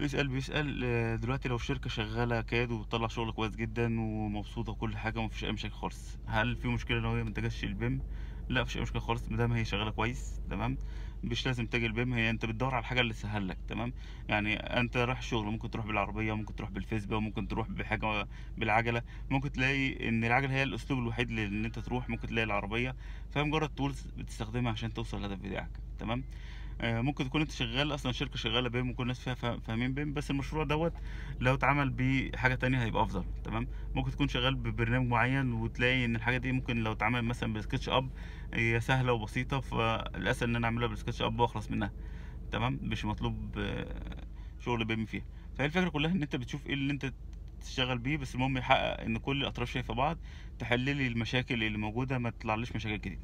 بيسأل بيسأل آه، دلوقتي لو شركة شغالة CAD وبتطلع شغل كويس جدا ومبسوطة وكل حاجة ومفيش أي مشاكل خالص. هل في مشكلة لو هي منتجاتش ال BIM؟ لا مفيش أي مشكلة خالص مادام هي شغالة كويس تمام؟ مش لازم تجي ال BIM هي أنت بتدور على الحاجة اللي تسهل لك تمام؟ يعني أنت رايح الشغل ممكن تروح بالعربية ممكن تروح بالفيسبا ممكن تروح بحاجة بالعجلة. ممكن تلاقي إن العجلة هي الأسلوب الوحيد لإن أنت تروح ممكن تلاقي العربية. فهي مجرد tools بتستخدمها عشان توصل للهدف بتاعك تمام؟ ممكن تكون انت شغال أصلا شركة شغالة BIM وكل الناس فيها فا- فاهمين BIM بس المشروع دوت لو اتعمل بحاجة تانية هيبقى أفضل تمام؟ ممكن تكون شغال ببرنامج معين وتلاقي إن الحاجة دي ممكن لو اتعمل مثلا ب SketchUp هي سهلة وبسيطة فالاسهل إن أنا أعملها بال SketchUp وأخلص منها تمام؟ مش مطلوب آه، شغل BIM فيها. فهي الفكرة كلها إن أنت بتشوف إيه اللي أنت تشتغل بيه بس المهم يحقق إن كل الأطراف شايفة بعض تحللي المشاكل اللي موجودة ما تطلعليش مشاكل جديدة.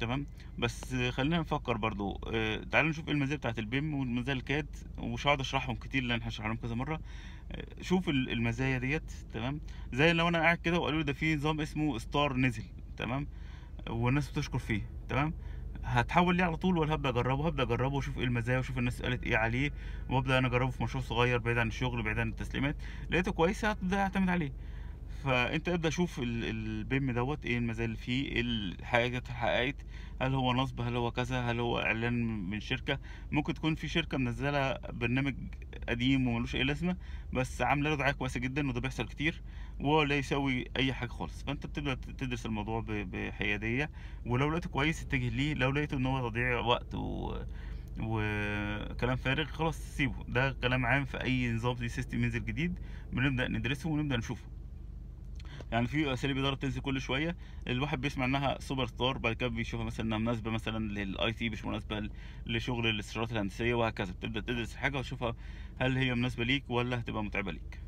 تمام؟ بس خلينا نفكر برضو آه، تعالوا نشوف إيه المزايا بتاعت ال BIM والمزايا ال CAD ومش هقعد أشرحهم كتير لأن هشرح لهم كذا مرة. آه، شوف ال- المزايا ديت تمام؟ زي لو أنا قاعد كده وقالوا لي ده في نظام اسمه star نزل تمام؟ والناس بتشكر فيه تمام؟ هتحول ليه على طول ولا هبدأ أجربه؟ هبدأ أجربه وأشوف إيه المزايا وأشوف الناس قالت إيه عليه وأبدأ أنا أجربه في مشروع صغير بعيد عن الشغل بعيد عن التسليمات. لقيته كويس هبدأ أعتمد عليه. فأنت ابدا شوف ال- ال BIM دوت إيه المزايا اللي فيه إيه الحاجات اتحققت هل هو نصب هل هو كذا هل هو إعلان من شركة. ممكن تكون في شركة منزلة برنامج قديم وملوش أي لازمة بس عاملة له دعاية كويسة جدا وده بيحصل كتير ولا يسوي أي حاجة خالص. فأنت بتبدأ تدرس الموضوع بحيادية. ولو لقيته كويس اتجه ليه لو لقيته إن هو تضييع وقت و... وكلام فارغ خلاص سيبه. ده كلام عام في أي نظام زي system ينزل جديد. بنبدأ ندرسه ونبدأ نشوفه. يعني في اساليب اداره تنزل كل شوية الواحد بيسمع انها super star بعد كده بيشوفها مثلا انها مناسبة مثلا لل IT مش مناسبة لشغل الاستشارات الهندسية وهكذا. بتبدأ تدرس الحاجة وتشوفها هل هي مناسبة ليك ولا هتبقى متعبة ليك.